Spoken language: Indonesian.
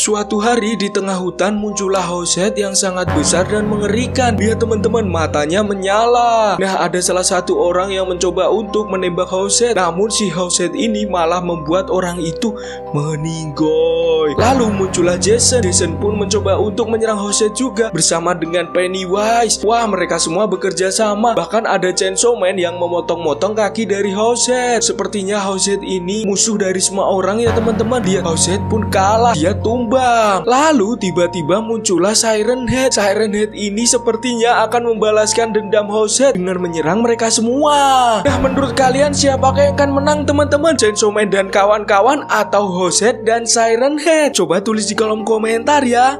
Suatu hari di tengah hutan muncullah Howset yang sangat besar dan mengerikan. Lihat teman-teman, matanya menyala. Nah, ada salah satu orang yang mencoba untuk menembak Howset. Namun si Howset ini malah membuat orang itu meninggoy. Lalu muncullah Jason. Jason pun mencoba untuk menyerang Howset juga bersama dengan Pennywise. Wah, mereka semua bekerja sama. Bahkan ada Chainsaw Man yang memotong-motong kaki dari Howset. Sepertinya Howset ini musuh dari semua orang ya teman-teman. Dia Howset pun kalah. Dia tumbang Lalu tiba-tiba muncullah Siren Head. Siren Head ini sepertinya akan membalaskan dendam Howset dengan menyerang mereka semua. Nah, menurut kalian siapa yang akan menang teman-teman? Chainsaw Man dan kawan-kawan atau Howset dan Siren Head? Coba tulis di kolom komentar ya.